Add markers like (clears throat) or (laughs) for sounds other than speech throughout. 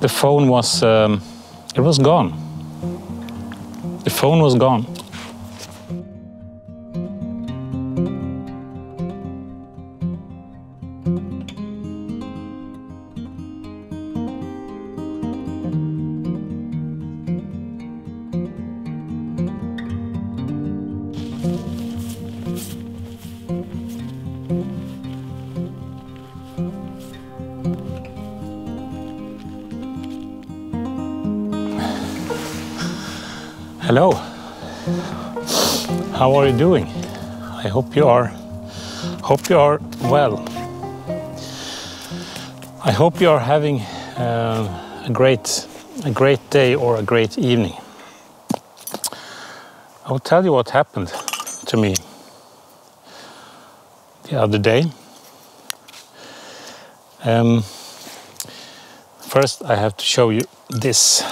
the phone was um, it was gone. The phone was gone. Hello. How are you doing? I hope you are hope you are well. I hope you are having uh, a great a great day or a great evening. I will tell you what happened to me the other day. Um, first, I have to show you this.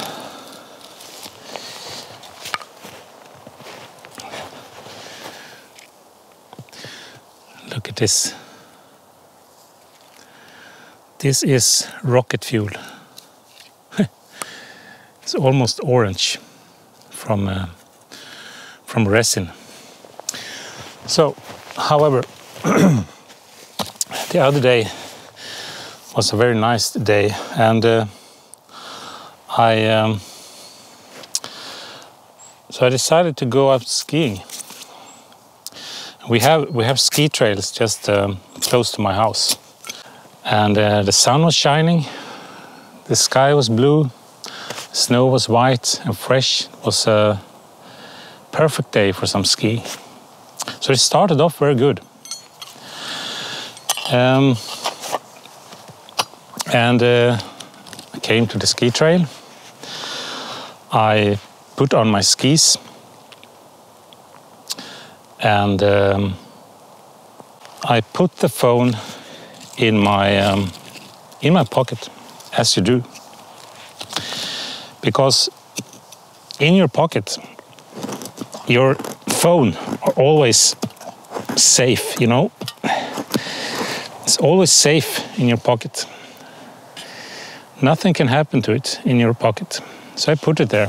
This. This is rocket fuel. (laughs) it's almost orange from uh, from resin. So, however, (clears throat) the other day was a very nice day, and uh, I um, so I decided to go out skiing. We have we have ski trails just um, close to my house, and uh, the sun was shining, the sky was blue, snow was white and fresh. It was a perfect day for some skiing. So it started off very good. Um, and uh, I came to the ski trail. I put on my skis and um, I put the phone in my um, in my pocket, as you do, because in your pocket, your phone are always safe. You know, it's always safe in your pocket. Nothing can happen to it in your pocket, so I put it there.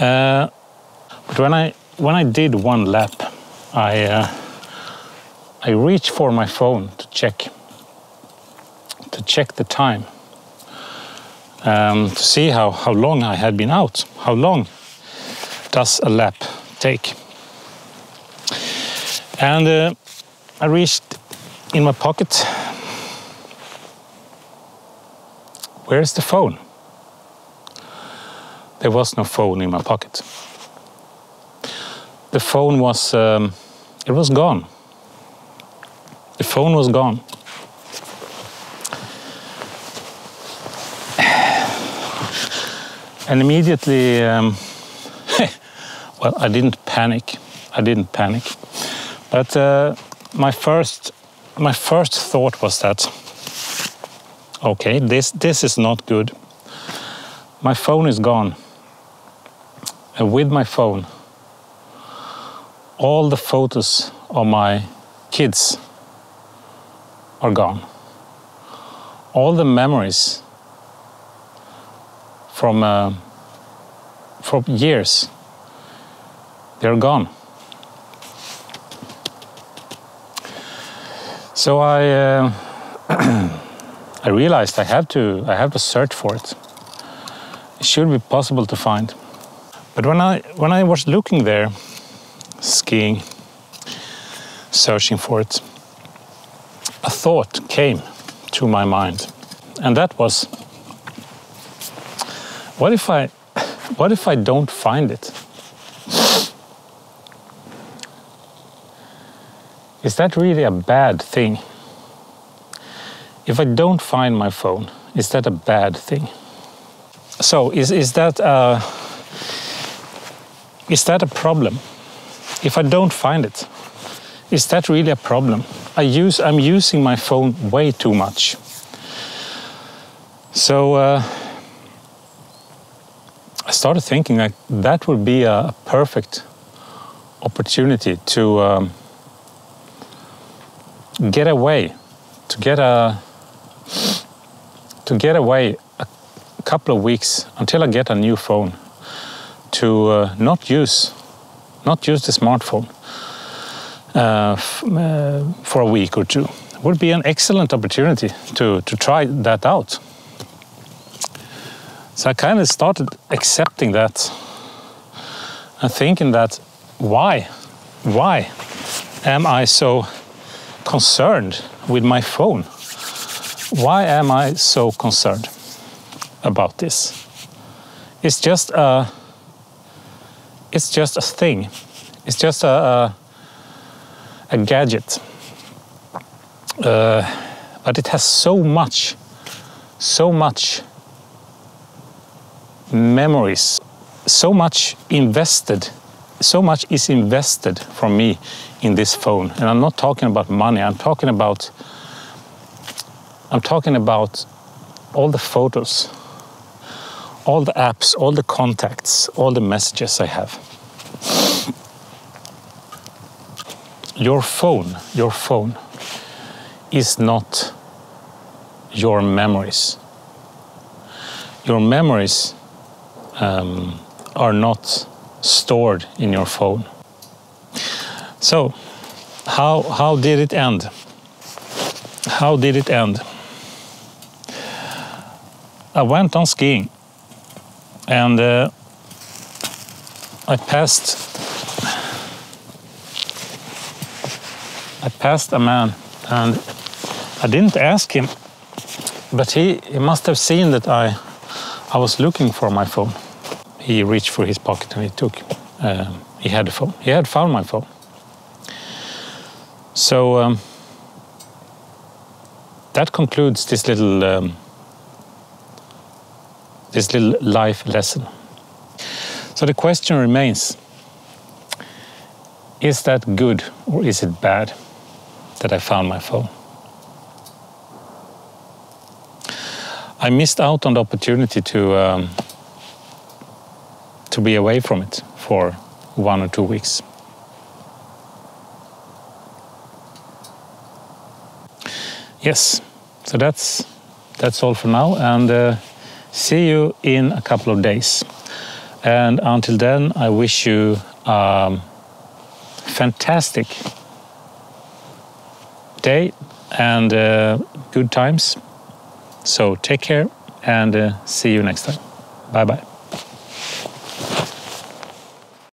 Uh, but when I when I did one lap, I uh, I reached for my phone to check to check the time um, to see how how long I had been out. How long does a lap take? And uh, I reached in my pocket. Where's the phone? There was no phone in my pocket the phone was um, it was gone. The phone was gone. (sighs) And immediately, um, (laughs) well, I didn't panic. I didn't panic, but uh, my first my first thought was that okay, this this is not good. My phone is gone, and with my phone all the photos of my kids are gone. All the memories from uh, from years they're gone. So I uh, (clears throat) I realized I have to I have to search for it. It should be possible to find. But when I when I was looking there skiing, searching for it, a thought came to my mind, and that was, what if I, what if I don't find it? Is that really a bad thing? If I don't find my phone, is that a bad thing? So is, is that a, is that a problem? If I don't find it, is that really a problem? I use, I'm using my phone way too much. So uh, I started thinking like that would be a, perfect opportunity to um, get away, to get a to get away a couple of weeks until I get a new phone to uh, not use not use the smartphone uh, uh, for a week or two would be an excellent opportunity to, to try that out. So I kind of started accepting that and thinking that why? Why am I so concerned with my phone? Why am I so concerned about this? It's just a, it's just a thing. It's just a, a, a gadget. Uh, but it has so much, so much memories, so much invested, so much is invested from me in this phone. And I'm not talking about money, I'm talking about I'm talking about all the photos, all the apps, all the contacts, all the messages I have. Your phone, your phone is not your memories. Your memories um, are not stored in your phone. So, how, how did it end? How did it end? I went on skiing and uh, I passed I passed a man and I didn't ask him but he, he must have seen that I I was looking for my phone. He reached for his pocket and he took uh, he had the phone. He had found my phone. So um, that concludes this little um, this little life lesson. So the question remains is that good or is it bad that I found my phone? I missed out on the opportunity to um, to be away from it for one or two weeks. Yes, so that's that's all for now, and uh, see you in a couple of days. And until then, I wish you a fantastic day and uh, good times. So take care and uh, see you next time. Bye bye.